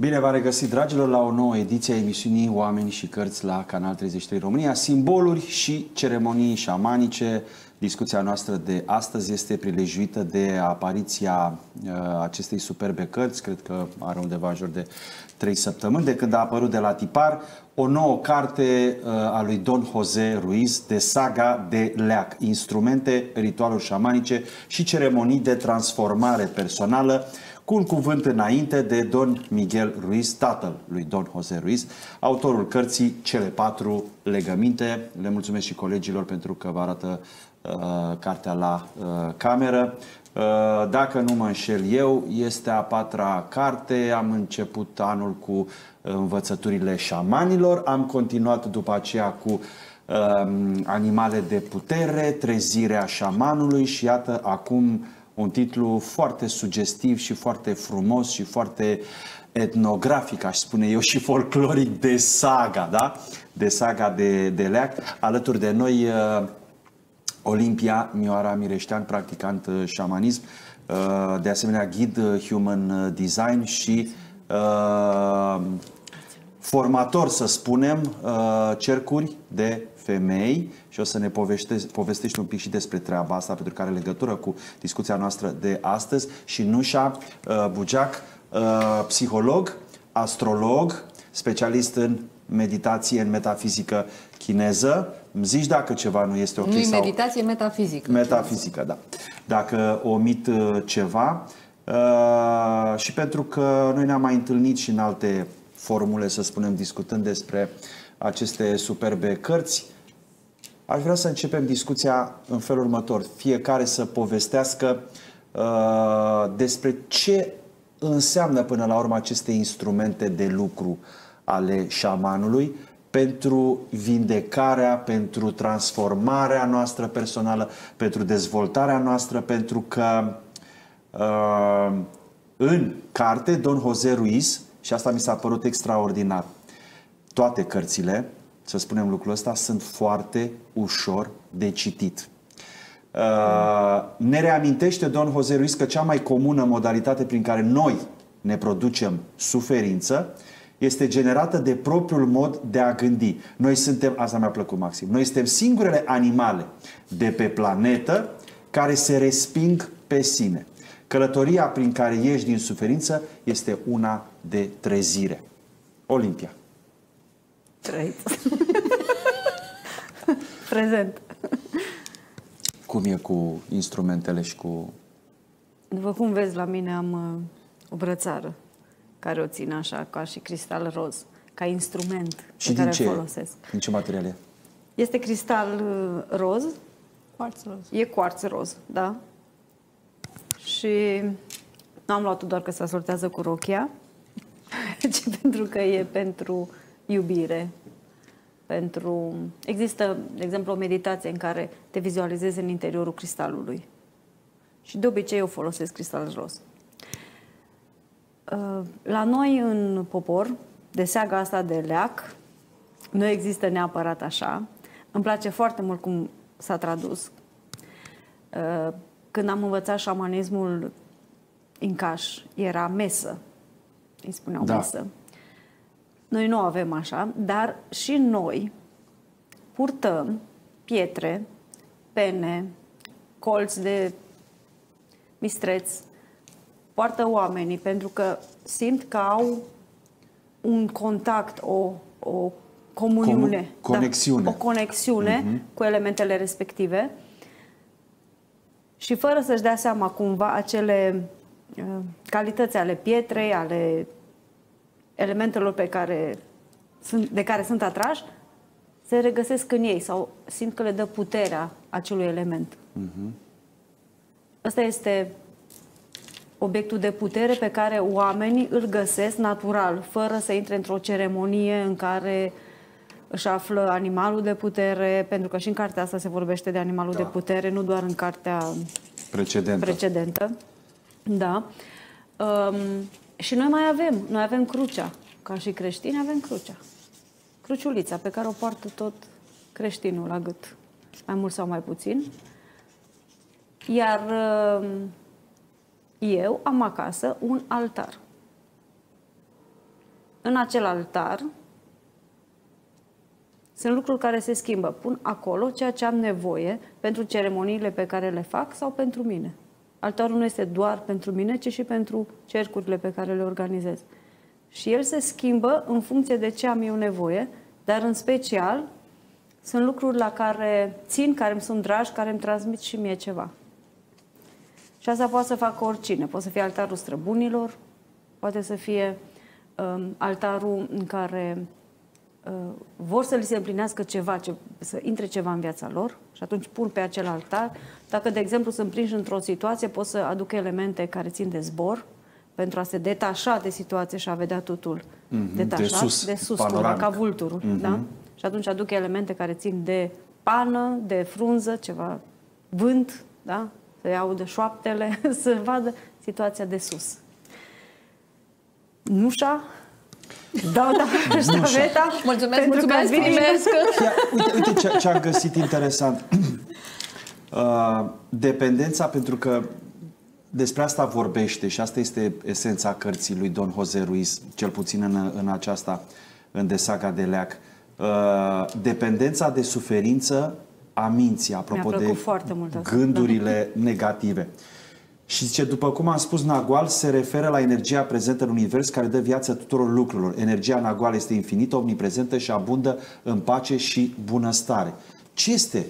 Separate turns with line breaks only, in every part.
Bine v-am regăsit, dragilor, la o nouă ediție a emisiunii Oameni și Cărți la Canal 33 România. Simboluri și ceremonii șamanice. Discuția noastră de astăzi este prilejuită de apariția uh, acestei superbe cărți, cred că are undeva în jur de 3 săptămâni, de când a apărut de la tipar o nouă carte uh, a lui Don Jose Ruiz de saga de leac, instrumente, ritualuri șamanice și ceremonii de transformare personală cu un cuvânt înainte de Don Miguel Ruiz, tatăl lui Don Jose Ruiz, autorul cărții Cele patru legăminte. Le mulțumesc și colegilor pentru că vă arată uh, cartea la uh, cameră. Uh, dacă nu mă înșel eu, este a patra carte. Am început anul cu învățăturile șamanilor, am continuat după aceea cu uh, animale de putere, trezirea șamanului și iată acum un titlu foarte sugestiv și foarte frumos și foarte etnografic, aș spune eu, și folcloric de saga, da? De saga de, de leac. Alături de noi uh, Olimpia Mioara Mireștean, practicant uh, șamanism, uh, de asemenea ghid human design și formator, să spunem, cercuri de femei și o să ne povestești un pic și despre treaba asta, pentru că are legătură cu discuția noastră de astăzi. Și Nușa uh, Bugeac, uh, psiholog, astrolog, specialist în meditație, în metafizică chineză. Îmi zici dacă ceva nu este ok
nu
sau...
meditație, metafizică.
Metafizică, da. Dacă omit uh, ceva. Uh, și pentru că noi ne-am mai întâlnit și în alte formule, să spunem, discutând despre aceste superbe cărți, Aș vrea să începem discuția în felul următor. Fiecare să povestească uh, despre ce înseamnă până la urmă aceste instrumente de lucru ale șamanului pentru vindecarea, pentru transformarea noastră personală, pentru dezvoltarea noastră, pentru că uh, în carte Don Jose Ruiz, și asta mi s-a părut extraordinar, toate cărțile, să spunem lucrul ăsta, sunt foarte ușor de citit. Uh, ne reamintește Don Jose Ruiz că cea mai comună modalitate prin care noi ne producem suferință este generată de propriul mod de a gândi. Noi suntem, asta mi-a plăcut maxim, noi suntem singurele animale de pe planetă care se resping pe sine. Călătoria prin care ieși din suferință este una de trezire. Olimpia.
Trăit. Prezent.
Cum e cu instrumentele și cu...
După cum vezi, la mine am uh, o brățară care o țin așa, ca și cristal roz, ca instrument
și
pe care
ce?
îl folosesc.
Din ce material e?
Este cristal uh, roz.
Quartz roz.
E quartz roz, da. Și nu am luat-o doar că se asortează cu rochia, ci pentru că e pentru iubire, pentru... Există, de exemplu, o meditație în care te vizualizezi în interiorul cristalului. Și de obicei eu folosesc cristal roz. Uh, la noi în popor, de seaga asta de leac, nu există neapărat așa. Îmi place foarte mult cum s-a tradus. Uh, când am învățat șamanismul incaș, era mesă. Îi spuneau da. mesă. Noi nu avem așa, dar și noi purtăm pietre, pene, colți de mistreți, poartă oamenii pentru că simt că au un contact, o, o comuniune,
Com- conexiune.
Da, o conexiune uh-huh. cu elementele respective și fără să-și dea seama cumva acele uh, calități ale pietrei, ale elementelor pe care sunt, de care sunt atrași, se regăsesc în ei sau simt că le dă puterea acelui element. Uh-huh. Ăsta este obiectul de putere pe care oamenii îl găsesc natural, fără să intre într-o ceremonie în care își află animalul de putere, pentru că și în cartea asta se vorbește de animalul da. de putere, nu doar în cartea
precedentă.
precedentă. Da. Um, și noi mai avem, noi avem crucea. Ca și creștini avem crucea. Cruciulița pe care o poartă tot creștinul la gât, mai mult sau mai puțin. Iar uh, eu am acasă un altar. În acel altar sunt lucruri care se schimbă. Pun acolo ceea ce am nevoie pentru ceremoniile pe care le fac sau pentru mine. Altarul nu este doar pentru mine, ci și pentru cercurile pe care le organizez. Și el se schimbă în funcție de ce am eu nevoie, dar în special sunt lucruri la care țin, care îmi sunt dragi, care îmi transmit și mie ceva. Și asta poate să facă oricine. Poate să fie altarul străbunilor, poate să fie um, altarul în care uh, vor să li se împlinească ceva, ce, să intre ceva în viața lor și atunci pun pe acel altar. Dacă, de exemplu, sunt prinși într-o situație, pot să aduc elemente care țin de zbor, pentru a se detașa de situație și a vedea totul mm-hmm, detașat, de sus, de sus cumva, ca vulturul. Mm-hmm. Da? Și atunci aduc elemente care țin de pană, de frunză, ceva vânt, da? Să-i audă șoaptele, să vadă situația de sus. Nușa, da, da, ștafeta.
Mulțumesc, mulțumesc, mulțumesc.
uite, uite ce, ce am găsit interesant. Uh, dependența, pentru că despre asta vorbește și asta este esența cărții lui Don Jose Ruiz, cel puțin în, în aceasta, în Desaga de Leac. Uh, dependența de suferință a minții, apropo de
foarte mult
asta. gândurile da. negative. Și zice, după cum am spus, Nagual se referă la energia prezentă în univers care dă viață tuturor lucrurilor. Energia Nagual este infinită, omniprezentă și abundă în pace și bunăstare. Ce este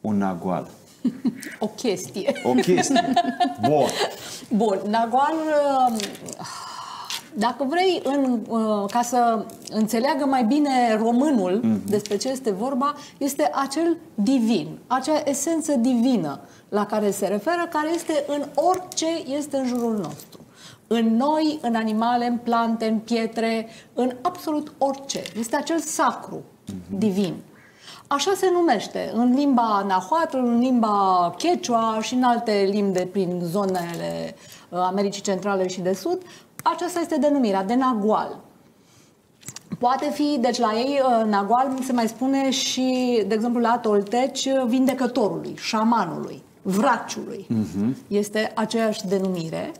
un Nagual?
O chestie.
O chestie. Bun.
Bun. Nagual, dacă vrei, în, ca să înțeleagă mai bine românul mm-hmm. despre ce este vorba, este acel divin, acea esență divină la care se referă, care este în orice este în jurul nostru. În noi, în animale, în plante, în pietre, în absolut orice. Este acel sacru mm-hmm. divin. Așa se numește în limba nahuatl, în limba quechua și în alte limbi de prin zonele uh, Americii Centrale și de Sud. Aceasta este denumirea de nagual. Poate fi, deci la ei, uh, nagual se mai spune și, de exemplu, la tolteci, vindecătorului, șamanului, vraciului. Uh-huh. Este aceeași denumire.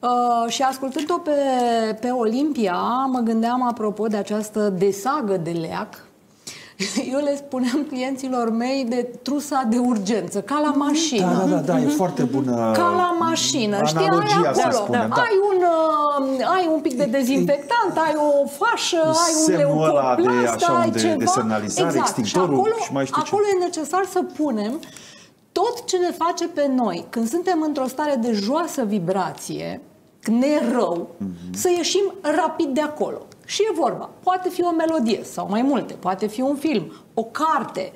Uh, și ascultând-o pe, pe Olimpia, mă gândeam apropo de această desagă de leac, eu le spuneam clienților mei de trusa de urgență, ca la mașină.
Da, da, da, da e foarte bună
Ca la mașină, știi, ai acolo, spune, da. ai, un, uh, ai un pic de dezinfectant, ai o fașă, ai un leucoplast, ai ceva.
De semnalizare, exact. extintorul
și acolo,
și mai știu
acolo
ce.
e necesar să punem tot ce ne face pe noi, când suntem într-o stare de joasă vibrație, când ne e rău, mm-hmm. să ieșim rapid de acolo. Și e vorba. Poate fi o melodie sau mai multe, poate fi un film, o carte,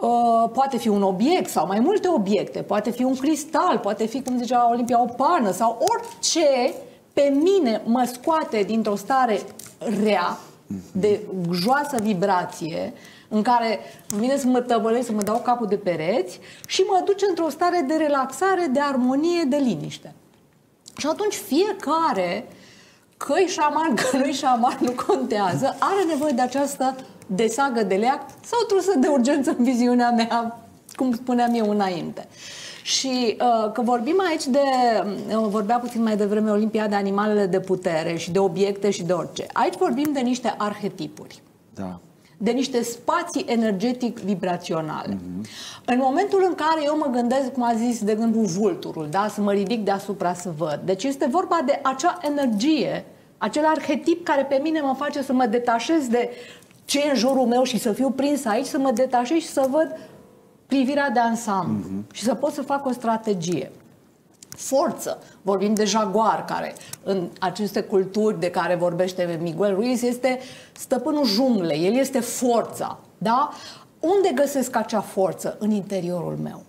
uh, poate fi un obiect sau mai multe obiecte, poate fi un cristal, poate fi, cum zicea Olimpia, o pană sau orice pe mine mă scoate dintr-o stare rea, de joasă vibrație, în care vine să mă tăvălesc, să mă dau capul de pereți și mă duce într-o stare de relaxare, de armonie, de liniște. Și atunci fiecare că i șaman, că nu-i șaman, nu contează, are nevoie de această desagă de leac sau trusă de urgență în viziunea mea, cum spuneam eu înainte. Și uh, că vorbim aici de, uh, vorbea puțin mai devreme Olimpia de animalele de putere și de obiecte și de orice. Aici vorbim de niște arhetipuri.
Da
de niște spații energetic vibraționale. Mm-hmm. În momentul în care eu mă gândesc, cum a zis, de exemplu, vulturul, da? să mă ridic deasupra să văd. Deci este vorba de acea energie, acel arhetip care pe mine mă face să mă detașez de ce e în jurul meu și să fiu prins aici, să mă detașez și să văd privirea de ansamblu mm-hmm. și să pot să fac o strategie forță. Vorbim de jaguar, care în aceste culturi de care vorbește Miguel Ruiz este stăpânul junglei, el este forța. Da? Unde găsesc acea forță? În interiorul meu.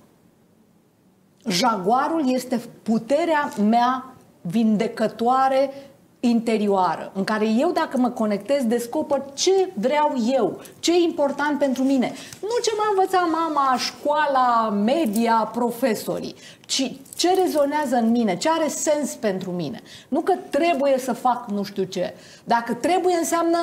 Jaguarul este puterea mea vindecătoare interioară, în care eu, dacă mă conectez, descoper ce vreau eu, ce e important pentru mine. Nu ce m-a învățat mama, școala, media, profesorii, ci ce rezonează în mine, ce are sens pentru mine. Nu că trebuie să fac nu știu ce. Dacă trebuie, înseamnă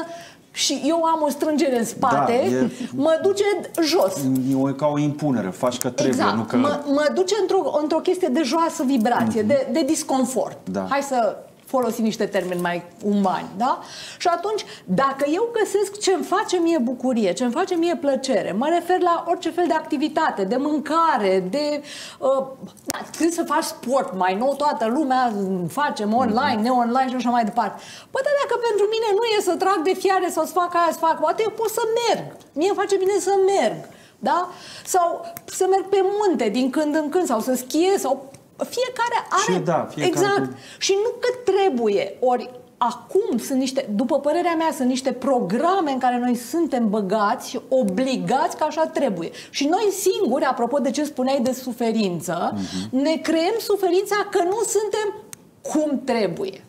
și eu am o strângere în spate,
Da, e-
mă duce jos.
E o- ca o impunere, faci că trebuie,
exact.
nu că...
mă, mă duce într-o, într-o chestie de joasă vibrație, de, de disconfort.
Da.
Hai să folosim niște termeni mai umani, da? Și atunci, dacă eu găsesc ce îmi face mie bucurie, ce îmi face mie plăcere, mă refer la orice fel de activitate, de mâncare, de... Uh, da, când să faci sport, mai nou toată lumea facem online, ne-online și așa mai departe. Păi, dar dacă pentru mine nu e să trag de fiare sau să fac aia, să fac, poate eu pot să merg. Mie îmi face bine să merg. Da? Sau să merg pe munte din când în când sau să schiez sau fiecare are
Și da, fiecare
exact.
cu-
Și nu că trebuie, ori acum sunt niște, după părerea mea, sunt niște programe în care noi suntem băgați și obligați că așa trebuie. Și noi singuri, apropo de ce spuneai de suferință,
Mhm.
ne creăm suferința că nu suntem cum trebuie.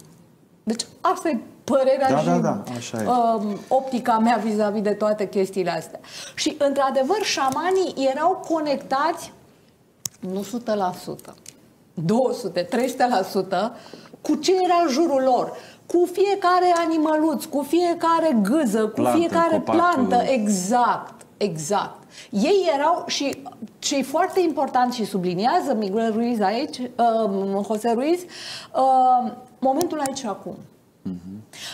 Deci asta e părerea
Da,
și
da, da, așa e.
um, optica mea vis-a-vis de toate chestiile astea. Și, într-adevăr, șamanii erau conectați nu 100%, 200, 300% cu ce era în jurul lor. Cu fiecare animăluț, cu fiecare gâză, cu
Plantă,
fiecare
copacul.
plantă, exact, exact. Ei erau și ce e foarte important și subliniază Miguel Ruiz aici, uh, Jose Ruiz, uh, momentul aici și acum.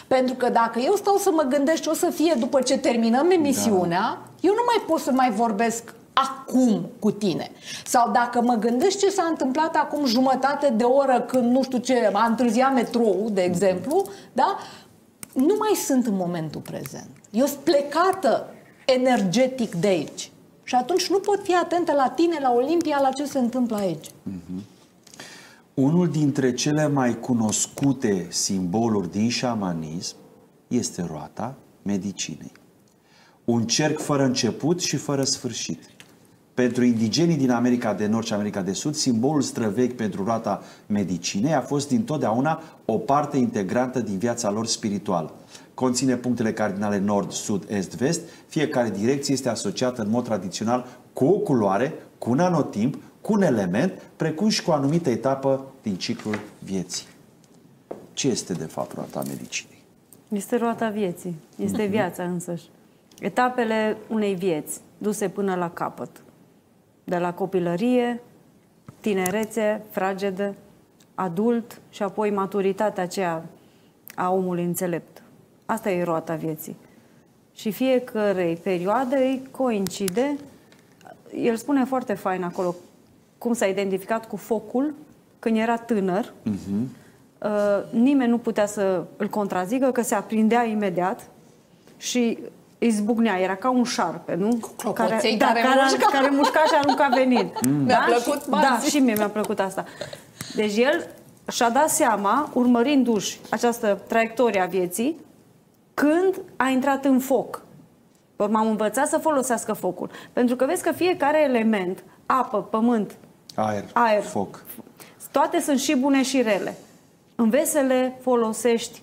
Pentru că dacă eu stau să mă gândesc ce o să fie după ce terminăm emisiunea, da. eu nu mai pot să mai vorbesc acum cu tine. Sau dacă mă gândesc ce s-a întâmplat acum jumătate de oră când, nu știu ce, a întârziat metrou, de exemplu, da? Nu mai sunt în momentul prezent. Eu sunt plecată energetic de aici. Și atunci nu pot fi atentă la tine, la Olimpia, la ce se întâmplă aici.
Unul dintre cele mai cunoscute simboluri din șamanism este roata medicinei. Un cerc fără început și fără sfârșit. Pentru indigenii din America de Nord și America de Sud, simbolul străvechi pentru roata medicinei a fost dintotdeauna o parte integrantă din viața lor spirituală. Conține punctele cardinale nord, sud, est, vest. Fiecare direcție este asociată în mod tradițional cu o culoare, cu un anotimp, cu un element, precum și cu o anumită etapă din ciclul vieții. Ce este de fapt roata medicinei?
Este roata vieții. Este viața însăși. Etapele unei vieți duse până la capăt. De la copilărie, tinerețe, fragedă, adult și apoi maturitatea aceea a omului înțelept. Asta e roata vieții. Și fiecărei perioade îi coincide, el spune foarte fain acolo, cum s-a identificat cu focul când era tânăr, uh, nimeni nu putea să îl contrazică, că se aprindea imediat și îi zbucnea, era ca un șarpe, nu?
clopoței
da,
care
care,
mușca.
care mușca și arunca venind.
Mi-a plăcut,
și,
Marzi.
Da, și mie mi-a plăcut asta. Deci el și-a dat seama, urmărindu-și această traiectorie a vieții, când a intrat în foc. Pe urmă am învățat să folosească focul. Pentru că vezi că fiecare element, apă, pământ,
Aer,
aer,
foc.
toate sunt și bune și rele. Înveți să le folosești,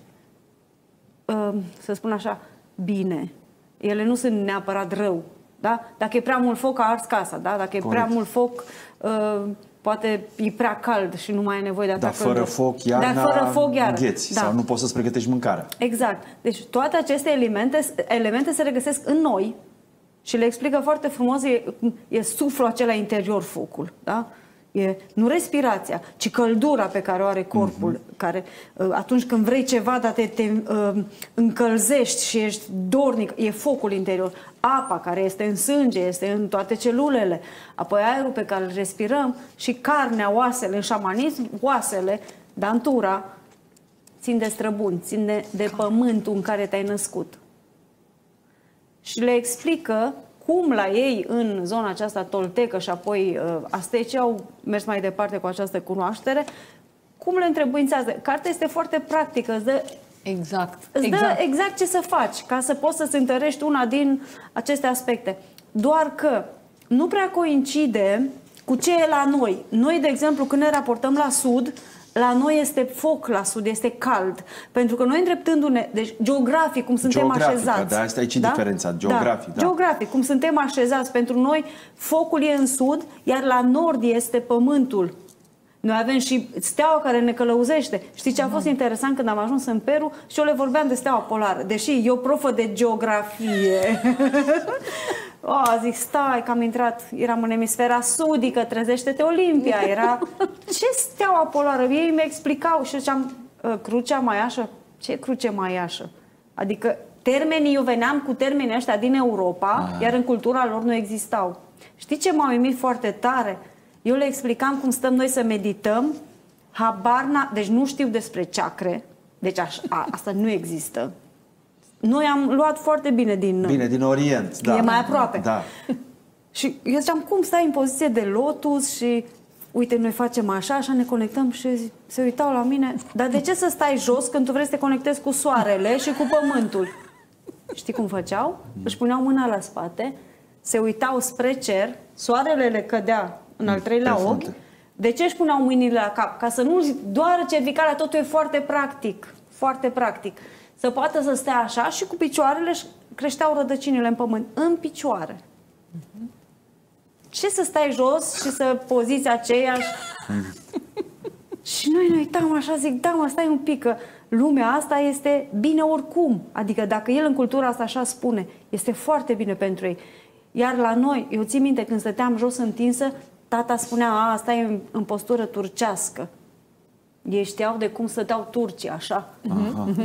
uh, să spun așa, bine. Ele nu sunt neapărat rău. Da? Dacă e prea mult foc, a ars casa. Da? Dacă e
Corect.
prea mult foc, uh, poate e prea cald și nu mai ai nevoie de
Dar
atâta
fără
căldură.
foc, iarna
Dar fără foc, iară.
îngheți
Da.
sau nu poți să-ți pregătești mâncarea.
Exact. Deci toate aceste elemente, elemente se regăsesc în noi și le explică foarte frumos, e, e suflul acela interior, focul. Da? E nu respirația, ci căldura pe care o are corpul,
Mhm.
care uh, atunci când vrei ceva, dar te, te uh, încălzești și ești dornic, e focul interior. Apa care este în sânge, este în toate celulele, apoi aerul pe care îl respirăm și carnea, oasele, în șamanism, oasele, dantura, țin de străbuni, țin de, de pământul în care te-ai născut. Și le explică cum la ei în zona aceasta toltecă și apoi uh, astecii au mers mai departe cu această cunoaștere, cum le întrebuințează. Cartea este foarte practică, îți dă,
Exact.
îți
exact.
dă exact ce să faci ca să poți să-ți întărești una din aceste aspecte. Doar că nu prea coincide cu ce e la noi. Noi, de exemplu, când ne raportăm la sud, la noi este foc la sud, este cald. Pentru că noi îndreptându-ne, deci geografic, cum suntem
Geografică,
așezați.
da, asta e aici diferența, geografic, da.
Geografic, cum suntem așezați. Pentru noi, focul e în sud, iar la nord este pământul. Noi avem și steaua care ne călăuzește. Știi ce a fost interesant când am ajuns în Peru și eu le vorbeam de steaua polară. Deși eu profă de geografie. o, zic, stai că am intrat, eram în emisfera sudică, trezește-te Olimpia. Era, ce steaua polară? Ei mi explicau și ziceam, "Ă, crucea maiașă? Ce cruce maiașă? Adică termenii, eu veneam cu termenii ăștia din Europa,
Ah.
iar în cultura lor nu existau. Știi ce m-a uimit foarte tare? Eu le explicam cum stăm noi să medităm, habar n deci nu știu despre chakre, deci aș, a, asta nu există. Noi am luat foarte bine din...
Bine, din Orient, da.
E mai aproape.
Da.
Și eu ziceam, cum stai în poziție de lotus și uite, noi facem așa, așa ne conectăm și zi- se uitau la mine. Dar de ce să stai jos când tu vrei să te conectezi cu soarele și cu pământul? Știi cum făceau? Își puneau mâna la spate, se uitau spre cer, soarele le cădea în al treilea
Pe
ochi.
frunte.
De ce își puneau mâinile la cap? Ca să nu doară cervicala, totul e foarte practic. Foarte practic. Să poată să stea așa și cu picioarele își creșteau rădăcinile în pământ. În picioare. Ce să stai jos și să poziția aceeași? și noi ne uitam așa, zic, da mă, stai un pic, că lumea asta este bine oricum. Adică dacă el în cultura asta așa spune, este foarte bine pentru ei. Iar la noi, eu țin minte, când stăteam jos întinsă, tata spunea, a, asta e în, în postură turcească. Ei știau de cum stăteau turcii, așa.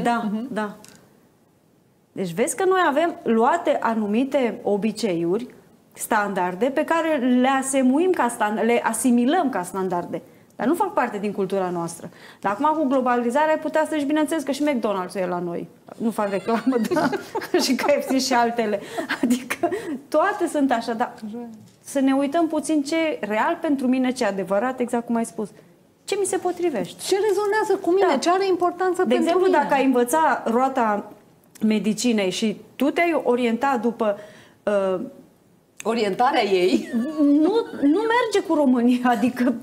Da, da. Deci vezi că noi avem luate anumite obiceiuri, standarde, pe care le asemuim ca standarde, le asimilăm ca standarde. Dar nu fac parte din cultura noastră. Dar acum cu globalizarea ai putea să-și bineînțeles că și McDonald's e la noi. Nu fac reclamă, da? și KFC și altele. Adică toate sunt așa, dar să ne uităm puțin ce e real pentru mine, ce e adevărat, exact cum ai spus. Ce mi se potrivește.
Ce rezonează cu mine?
Da.
Ce are importanță
De
pentru
exemplu,
mine?
dacă ai învăța roata medicinei și tu te-ai orientat după uh,
Orientarea ei
nu, nu merge cu România, adică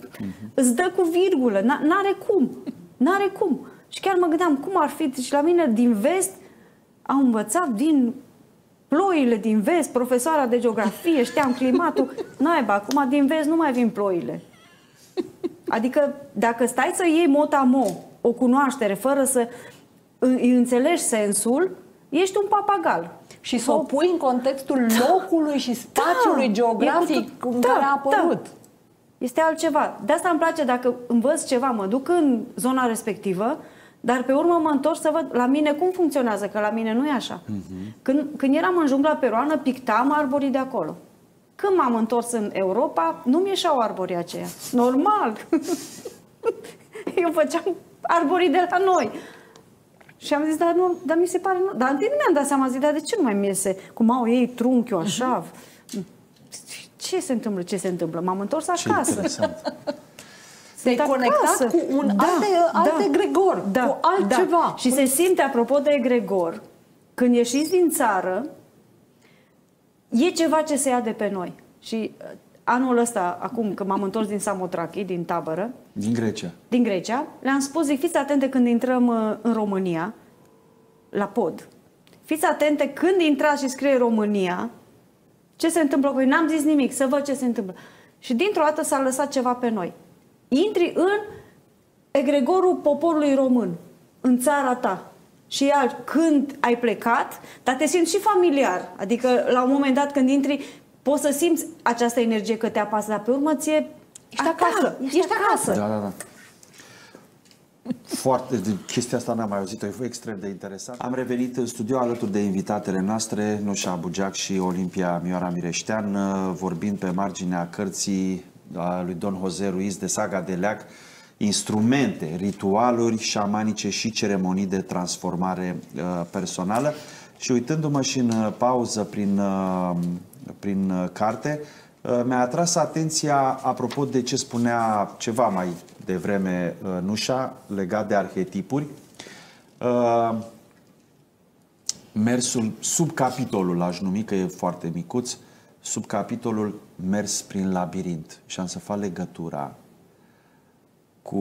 îți dă cu virgulă, N- n-are cum, n-are cum. Și chiar mă gândeam, cum ar fi, și la mine din vest am învățat din ploile din vest, profesoara de geografie, știam climatul, naiba, acum din vest nu mai vin ploile. Adică dacă stai să iei mot-a-mo, o cunoaștere, fără să îi înțelegi sensul, ești un papagal.
Și să o pui în contextul locului și spațiului
Da,
geografic
e cu-
în
da,
care a apărut.
Da. Este altceva. De asta îmi place dacă învăț ceva, mă duc în zona respectivă, dar pe urmă mă întorc să văd la mine cum funcționează, că la mine nu e așa. Când, când eram în jungla peruană, pictam arborii de acolo. Când m-am întors în Europa, nu-mi ieșeau arborii aceia. Normal. Eu făceam arborii de la noi. Și am zis, dar, nu, dar mi se pare... Nu. Dar întâi nu mi-am dat seama, zic, dar de ce nu mai mi iese? Cum au ei trunchiul așa? Ce se întâmplă? Ce se întâmplă? M-am întors
Ce
acasă.
interesant.
Te-ai
Sunt
conectat
acasă.
cu un alte, alte egregor, cu altceva.
Da. Și se simte, apropo de egregor, când ieșiți din țară, e ceva ce se ia de pe noi. Și uh, anul ăsta, acum că m-am întors din Samotraki, din tabără,
Din Grecia.
din Grecia, le-am spus, zic, fiți atente când intrăm uh, în România, la pod. Fiți atente când intrați și scrie România, ce se întâmplă cu voi. N-am zis nimic, să văd ce se întâmplă. Și dintr-o dată s-a lăsat ceva pe noi. Intri în egregorul poporului român, în țara ta. Și iar când ai plecat, dar te simți și familiar. Adică la un moment dat când intri, poți să simți această energie că te apasă, dar pe urmă ție
Ești acasă,
Ești,
ești
acasă.
Da, da, da. Foarte, de chestia asta n-am mai auzit-o, e extrem de interesant. Am revenit în studio alături de invitatele noastre, Nușa Bugeac și Olimpia Mioara Mireștean, uh, vorbind pe marginea cărții a lui Don Jose Ruiz de Saga de Leac, instrumente, ritualuri șamanice și ceremonii de transformare uh, personală. Și uitându-mă și în uh, pauză prin, uh, prin uh, carte, uh, mi-a atras atenția apropo de ce spunea ceva mai devreme uh, Nușa legat de arhetipuri. Uh, mersul, subcapitolul aș numi, că e foarte micuț, subcapitolul Mers prin labirint. Și am să fac legătura cu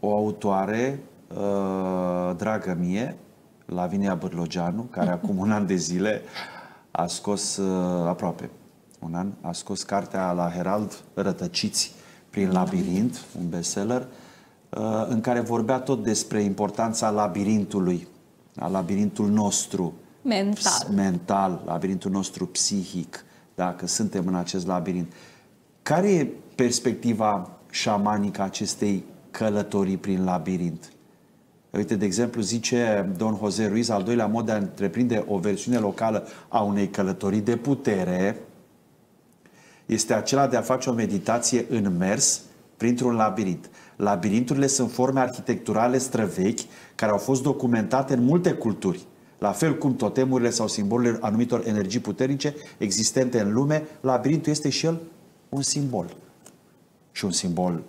o autoare uh, dragă mie, Lavinia Bârlogeanu, care acum un an de zile a scos, uh, aproape un an, a scos cartea la Herald Rătăciți, prin labirint, un bestseller, uh, în care vorbea tot despre importanța labirintului, a labirintul nostru
Mental.
mental, labirintul nostru psihic, dacă suntem în acest labirint. Care e perspectiva șamanică a acestei călătorii prin labirint? Uite, de exemplu, zice Don Jose Ruiz, al doilea mod de a întreprinde o versiune locală a unei călătorii de putere este acela de a face o meditație în mers printr-un labirint. Labirinturile sunt forme arhitecturale străvechi care au fost documentate în multe culturi. La fel cum totemurile sau simbolurile anumitor energii puternice existente în lume, labirintul este și el un simbol. Și un simbol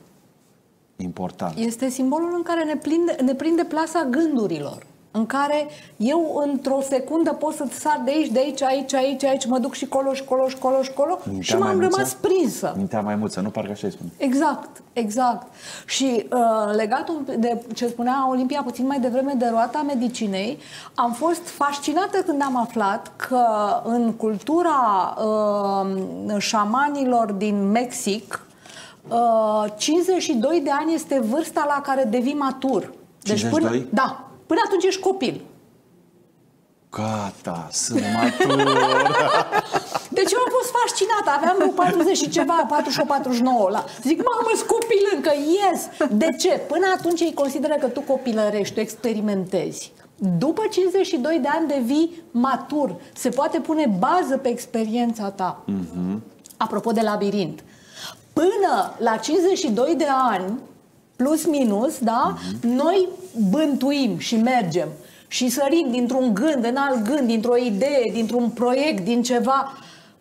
important.
Este simbolul în care ne prinde, ne prinde plasa gândurilor. În care eu într-o secundă pot să sar de aici, de aici, aici, aici, aici, mă duc și colo, și colo, și colo, și colo
Mintea
și m-am
maimuță?
rămas prinsă.
Mintea maimuță, nu parcă așa îi spune.
Exact, exact. Și uh, legat un- de ce spunea Olimpia puțin mai devreme de roata medicinei, am fost fascinată când am aflat că în cultura uh, șamanilor din Mexic, uh, 52 de ani este vârsta la care devii matur. Deci
52?
până, da, până atunci ești copil.
Gata, sunt matur.
Deci eu am fost fascinată, aveam vreo 40 și ceva, 48-49 la... Zic, mamă, sunt copil încă, yes! De ce? Până atunci ei consideră că tu copilărești, tu experimentezi. După 52 de ani devii matur, se poate pune bază pe experiența ta. Apropo de labirint. Până la 52 de ani, plus minus, da, noi bântuim și mergem și sărim dintr-un gând în alt gând, dintr-o idee, dintr-un proiect, din ceva.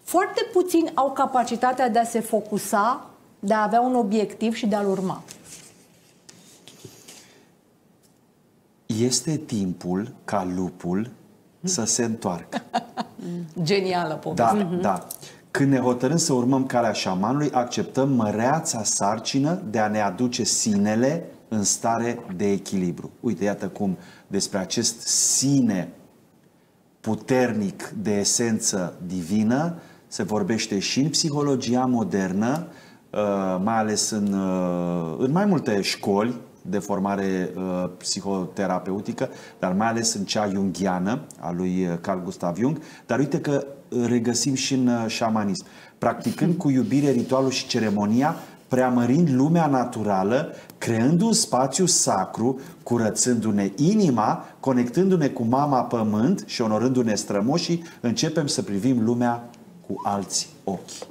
Foarte puțini au capacitatea de a se focusa, de a avea un obiectiv și de a-l urma.
Este timpul ca lupul să se întoarcă.
Genială poveste.
Da, da. Când ne hotărâm să urmăm calea șamanului, acceptăm măreața sarcină de a ne aduce sinele în stare de echilibru. Uite, iată cum despre acest sine puternic de esență divină se vorbește și în psihologia modernă, uh, mai ales în, uh, în mai multe școli de formare uh, psihoterapeutică, dar mai ales în cea junghiană a lui uh, Carl Gustav Jung, dar uite că uh, regăsim și în uh, șamanism. Practicând cu iubire ritualul și ceremonia, preamărind lumea naturală, creând un spațiu sacru, curățându-ne inima, conectându-ne cu mama pământ și onorându-ne strămoșii, începem să privim lumea cu alți ochi.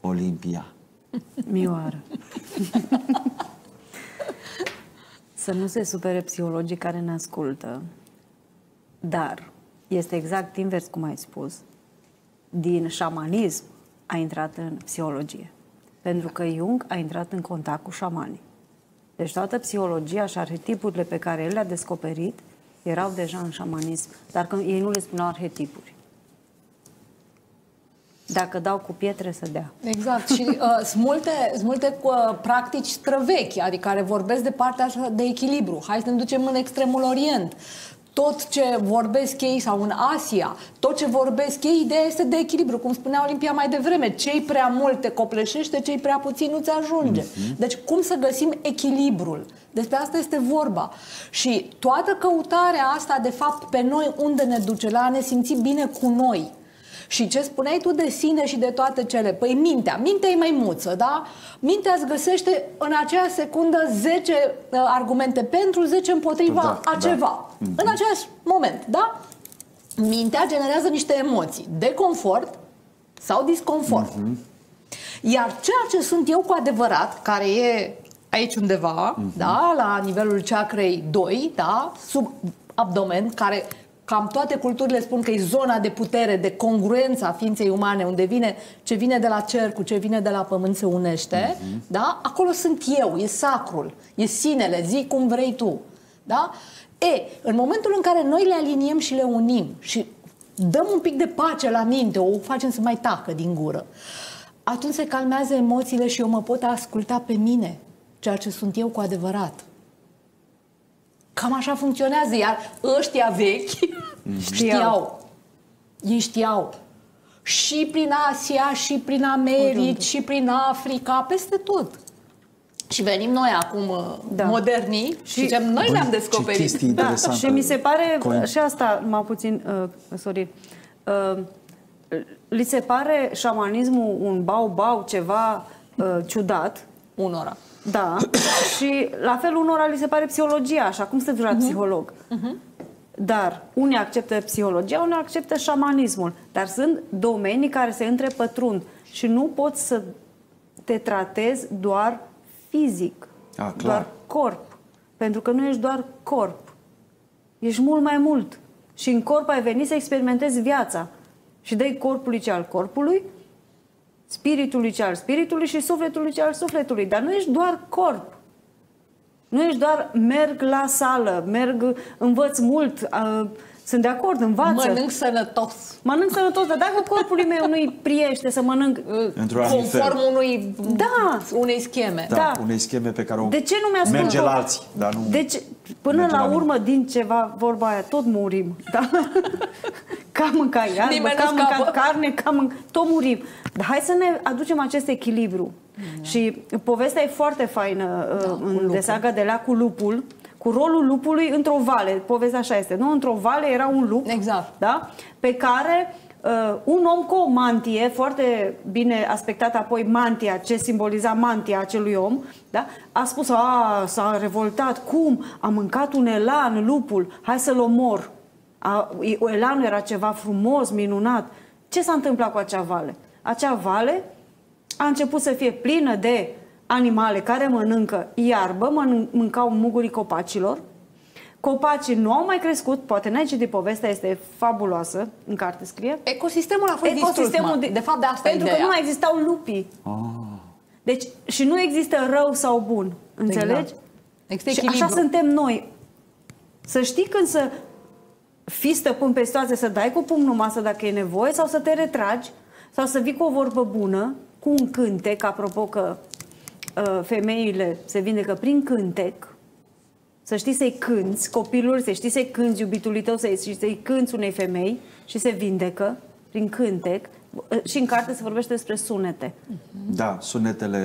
Olimpia.
Mioară. Să nu se supere psihologii care ne ascultă, dar este exact invers cum ai spus. Din șamanism a intrat în psihologie. Pentru că Jung a intrat în contact cu șamanii. Deci toată psihologia și arhetipurile pe care el le-a descoperit erau deja în șamanism, dar că ei nu le spuneau arhetipuri. Dacă dau cu pietre, să dea.
Exact. Și uh, sunt multe, sunt multe uh, practici străvechi, adică care vorbesc de partea asta de echilibru. Hai să ne ducem în extremul Orient. Tot ce vorbesc ei, sau în Asia, tot ce vorbesc ei, ideea este de echilibru. Cum spunea Olimpia mai devreme, cei prea mult te copleșește, cei prea puțin nu-ți ajunge. Deci cum să găsim echilibrul? Despre asta este vorba. Și toată căutarea asta, de fapt, pe noi unde ne duce? La a ne simți bine cu noi. Și ce spuneai tu de sine și de toate cele? Păi mintea. Mintea e maimuță, da? Mintea îți găsește în aceea secundă 10 uh, argumente pentru, 10 împotriva
Da,
a
da.
ceva. În același moment, da? Mintea generează niște emoții de confort sau disconfort. Iar ceea ce sunt eu cu adevărat, care e aici undeva, da, la nivelul chakrei 2, da, sub abdomen, care cam toate culturile spun că e zona de putere, de congruență a ființei umane, unde vine ce vine de la cer cu ce vine de la pământ se unește, da? Acolo sunt eu, e sacrul, e sinele, zi cum vrei tu, da? E, în momentul în care noi le aliniem și le unim și dăm un pic de pace la minte, o facem să mai tacă din gură, atunci se calmează emoțiile și eu mă pot asculta pe mine, ceea ce sunt eu cu adevărat. Cam așa funcționează, iar ăștia vechi știau. Ei știau. Și prin Asia, și prin Americi, și prin Africa, peste tot. Și venim noi acum, uh,
Da.
modernii, și
Și-
zicem, noi
Băi,
le-am
ce
descoperit.
chestii
Da,
interesantă.
și mi se pare,
Coin.
și asta mai puțin, uh, sorry, uh, li se pare șamanismul un bau-bau, ceva uh, ciudat,
Unora.
Da, și la fel unora li se pare psihologia, așa cum sunteți la psiholog. Dar unii acceptă psihologia, unii acceptă șamanismul. Dar sunt domenii care se întrepătrund și nu poți să te tratezi doar fizic,
A, clar.
doar corp. Pentru că nu ești doar corp. Ești mult mai mult. Și în corp ai venit să experimentezi viața. Și dai corpului ce al corpului, spiritului ce al spiritului și sufletului ce al sufletului. Dar nu ești doar corp. Nu ești doar merg la sală, merg, învăț mult, uh, sunt de acord, învață.
Mănânc sănătos.
Mănânc sănătos, dar dacă corpului meu nu-i priește să mănânc... uh,
Într-un anumit fel.
Conform unui,
Da.
unei scheme.
Da,
Da.
unei scheme pe care o
De ce nu mi-ascult
merge la
corp?
alții, dar nu
Deci, până
merge
la
la mine.
urmă, din ceva, vorba aia, tot murim. Da? Că am mâncat iarbă,
Nimeni
că am
nu scapă.
mâncat carne, că am mâncat... Tot murim. Dar hai să ne aducem acest echilibru. Și povestea e foarte faină
Da,
uh,
cu
în
lupul.
de saga de la cu lupul, cu rolul lupului într-o vale. Povestea așa este. Nu? Într-o vale era un lup
Exact.
da? pe care uh, un om cu o mantie, foarte bine aspectată apoi mantia, ce simboliza mantia acelui om, da? a spus, a, s-a revoltat, cum? A mâncat un elan, lupul, hai să-l omor. A, elanul era ceva frumos, minunat. Ce s-a întâmplat cu acea vale? Acea vale a început să fie plină de animale care mănâncă iarbă, mănân- mâncau mugurii copacilor. Copacii nu au mai crescut, poate n-ai citit povestea, este fabuloasă, în carte scrie.
Ecosistemul a fost distrus, mă.
de,
de fapt de asta e
Pentru că
ideea.
nu mai existau lupii.
Ah.
Deci, și nu există rău sau bun, înțelegi?
Exact. Există
și
echilibru.
așa suntem noi. Să știi când să fii stăpân pe situație, să dai cu pumnul în masă dacă e nevoie sau să te retragi sau să vii cu o vorbă bună, cu un cântec, apropo că uh, femeile se vindecă prin cântec, să știi să-i cânți copilul, să știi să-i cânți iubitului tău, să-i, și să-i cânți unei femei și se vindecă prin cântec. Uh, Și în carte se vorbește despre sunete.
Da, sunetele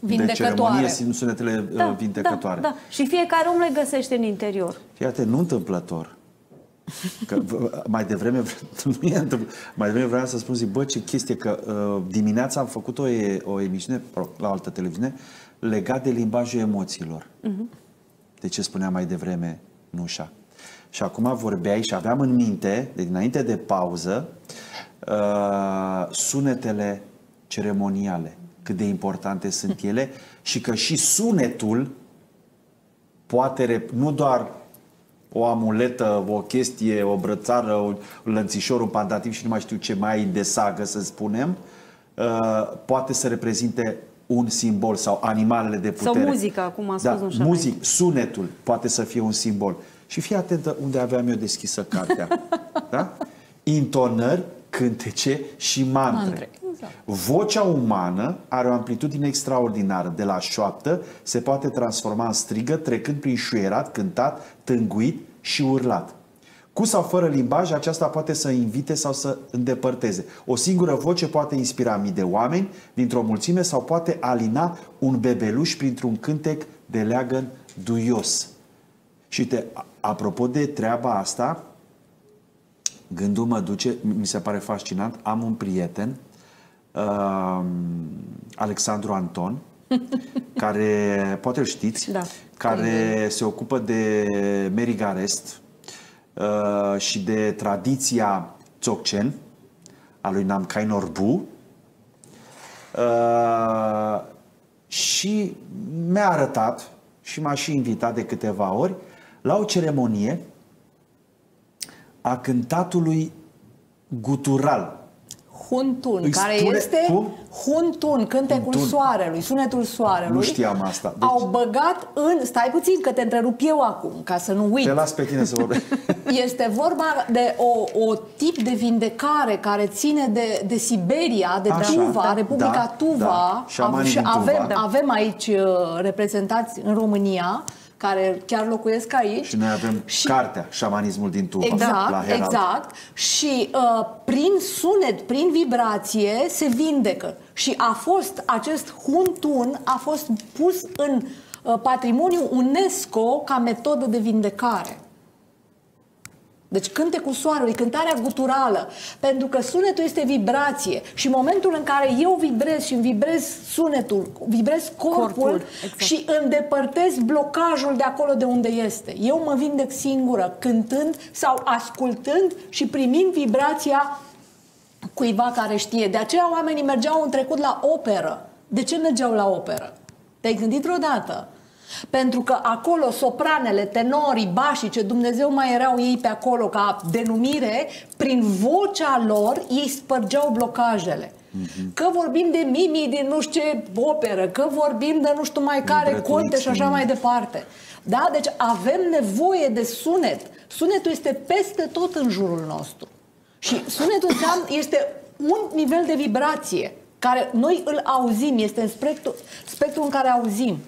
de
Vindecătoare.
ceremonie sunt sunetele
Da,
da, vindecătoare.
Da, da. Și fiecare om le găsește în interior.
Fii atent, nu întâmplător. Că, v- mai devreme, nu e întâmpl- mai devreme vreau să spun, zic, bă, ce chestie, că uh, dimineața am făcut o, e- o emisiune pro- la o altă televiziune legat de limbajul emoțiilor. De ce spunea mai devreme Nușa. Și acum vorbeai și aveam în minte, de dinainte de pauză, uh, sunetele ceremoniale, cât de importante sunt ele și că și sunetul poate, rep- nu doar o amuletă, o chestie, o brățară, un lănțișor, un pandativ și nu mai știu ce mai de sagă, să spunem, uh, poate să reprezinte un simbol sau animalele de
Sau
putere.
muzica, cum a spus
da,
Nușa
muzic, sunetul poate să fie un simbol. Și fii atentă unde aveam eu deschisă cartea. da? Intonări, cântece și mantre.
Mantre, exact.
Vocea umană are o amplitudine extraordinară. De la șoaptă se poate transforma în strigă, trecând prin șuierat, cântat, tânguit și urlat. Cu sau fără limbaj, aceasta poate să invite sau să îndepărteze. O singură voce poate inspira mii de oameni dintr-o mulțime sau poate alina un bebeluș printr-un cântec de leagăn duios. Și te, a- apropo de treaba asta, gândul mă duce, mi se pare fascinant, am un prieten, uh, Alexandru Anton, care, poate îl știți,
Da.
care se ocupă de Merigarest uh, și de tradiția Țocen, a lui Namkai Norbu, uh, și mi-a arătat și m-a și invitat de câteva ori la o ceremonie a cântatului gutural.
Huntun,
Îi
care
spune-
este
cum?
Huntun, cântecul
Huntun.
soarelui, sunetul soarelui.
Nu știam asta. Deci-
Au băgat în, stai puțin că te întrerup eu acum, ca să nu uit.
Te las pe tine să vorbești.
Este vorba de o, o tip de vindecare care ține de, de Siberia, de
Așa.
Tuva,
Da,
Republica
da,
Tuva.
da. Șamanii
și
din Tuva.
avem,
Da.
avem aici uh, reprezentanți în România care chiar locuiesc aici.
Și noi avem și... cartea Șamanismul din Tuva
exact,
la Herald.
Exact. Și uh, prin sunet, prin vibrație se vindecă. Și a fost acest huntun a fost pus în uh, patrimoniul UNESCO ca metodă de vindecare. Deci cântecul soarelui, cântarea guturală, pentru că sunetul este vibrație și în momentul în care eu vibrez și îmi vibrez sunetul, vibrez corpul, corpul exact. și îndepărtez blocajul de acolo de unde este. Eu mă vindec singură, cântând sau ascultând și primind vibrația cuiva care știe. De aceea oamenii mergeau în trecut la operă. De ce mergeau la operă? Te-ai gândit vreodată? Pentru că acolo sopranele, tenorii, bașii, ce Dumnezeu mai erau ei pe acolo ca denumire, prin vocea lor ei spărgeau blocajele. Mm-hmm. Că vorbim de Mimi din nu știu ce operă, că vorbim de nu știu mai care conte și așa mai departe. Da? Deci avem nevoie de sunet. Sunetul este peste tot în jurul nostru. Și sunetul înseamnă, este un nivel de vibrație care noi îl auzim, este în spectru, spectru în care auzim.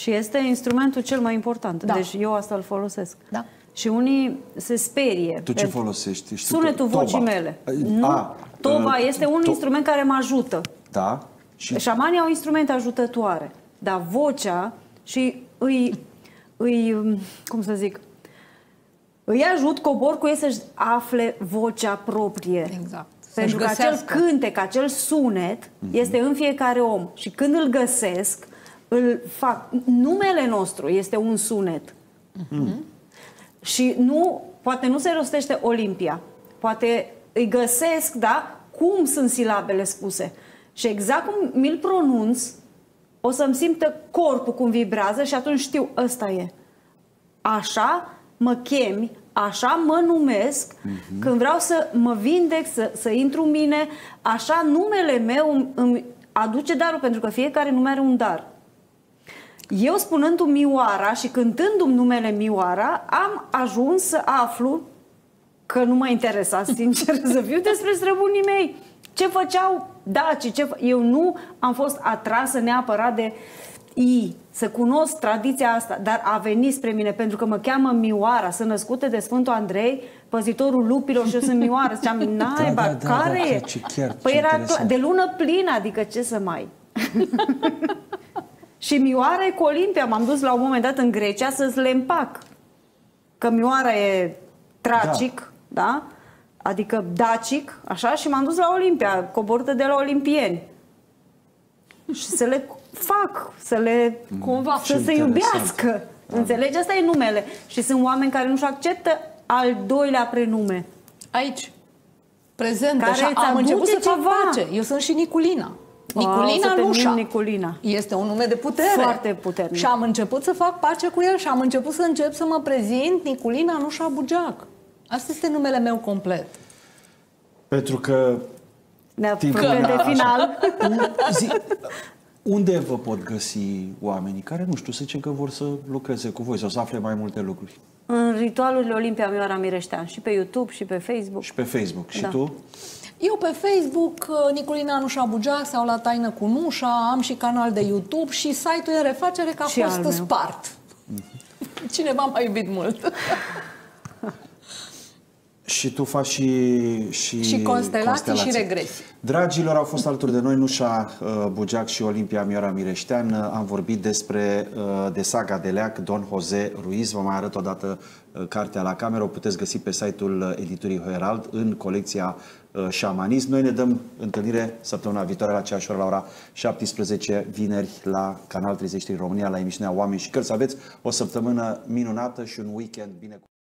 Și este instrumentul cel mai important. Da. Deci eu asta îl folosesc.
Da.
Și unii se sperie.
Tu ce folosești?
Știu sunetul toba. vocii mele. Nu, A, toba uh, este un to- instrument care mă ajută.
Da.
Și... Șamanii au instrumente ajutătoare. Dar vocea și îi, îi, cum să zic, îi ajut cobor cu ei să-și afle vocea proprie.
Exact.
Pentru că acel cântec, acel sunet mm-hmm. este în fiecare om. Și când îl găsesc, îl fac. Numele nostru este un sunet. Mm-hmm. Și nu, poate nu se rostește Olimpia. Poate îi găsesc, da, cum sunt silabele spuse. Și exact cum mi-l pronunț, o să-mi simtă corpul cum vibrează și atunci știu, ăsta e. Așa mă chemi, așa mă numesc, mm-hmm. când vreau să mă vindec, să, să intru în mine, așa numele meu îmi, îmi aduce darul, pentru că fiecare nume are un dar. Eu spunându-mi Mioara și cântându-mi numele Mioara, am ajuns să aflu că nu mă interesa, sincer să fiu, despre străbunii mei. Ce făceau daci, ce fă... Eu nu am fost atrasă neapărat de I, să cunosc tradiția asta, dar a venit spre mine pentru că mă cheamă Mioara, sunt născută de Sfântul Andrei, păzitorul lupilor și eu sunt Mioara. Ziceam, naiba, da, da, da, care da, e? Ce chiar, păi era interesant. de lună plină, adică ce să mai... Și Mioara e cu Olimpia. M-am dus la un moment dat în Grecia să-ți le împac. Că Mioara e tracic, da? da? Adică dacic, așa, și m-am dus la Olimpia, coborâtă de la olimpieni. Și să le fac, să le cumva, să se iubească. Da. Înțelegi? Asta e numele. Și sunt oameni care nu-și acceptă al doilea prenume.
Aici. Prezent. Care și am început să fac pace. Eu sunt și Niculina. Niculina Nușa.
Niculina.
Este un nume de putere.
Foarte puternic.
Și am început să fac pace cu el și am început să încep să mă prezint Niculina Nușa Bugeac. Asta este numele meu complet.
Pentru că
ne apropiem de final.
Zi, unde vă pot găsi oamenii care, nu știu, să zicem că vor să lucreze cu voi sau să afle mai multe lucruri?
În ritualurile Olimpia Mioara Mireștean și pe YouTube și pe Facebook.
Și pe Facebook. Și da. tu?
Eu pe Facebook, uh, Niculina Nușa Bugea sau la Taină cu Nușa, am și canal de YouTube și site-ul în refacere că a și fost spart. Cineva m-a iubit mult.
Și tu faci și,
și, și constelații, constelații și regresii.
Dragilor, au fost alături de noi Nușa uh, Bugeac și Olimpia Miora Mireștean. Am vorbit despre uh, de saga de leac Don Jose Ruiz. Vă mai arăt o dată uh, cartea la cameră. O puteți găsi pe site-ul editurii Herald în colecția Șamanism. Noi ne dăm întâlnire săptămâna viitoare la aceeași oră la ora 17 vineri la Canal 33 România la emisiunea Oameni și Cărți. Aveți o săptămână minunată și un weekend bine